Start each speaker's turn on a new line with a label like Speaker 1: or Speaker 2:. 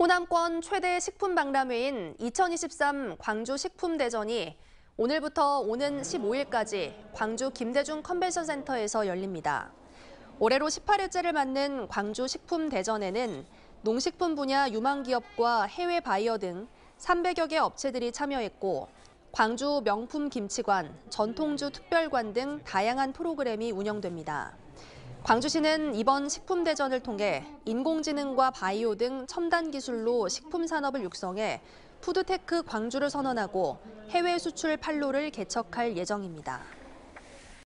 Speaker 1: 호남권 최대 식품 박람회인 2023 광주 식품대전이 오늘부터 오는 15일까지 광주 김대중 컨벤션 센터에서 열립니다. 올해로 18회째를 맞는 광주 식품대전에는 농식품 분야 유망 기업과 해외 바이어 등 300여 개 업체들이 참여했고 광주 명품 김치관, 전통주 특별관 등 다양한 프로그램이 운영됩니다. 광주시는 이번 식품대전을 통해 인공지능과 바이오 등 첨단 기술로 식품 산업을 육성해 푸드테크 광주를 선언하고 해외 수출 판로를 개척할 예정입니다.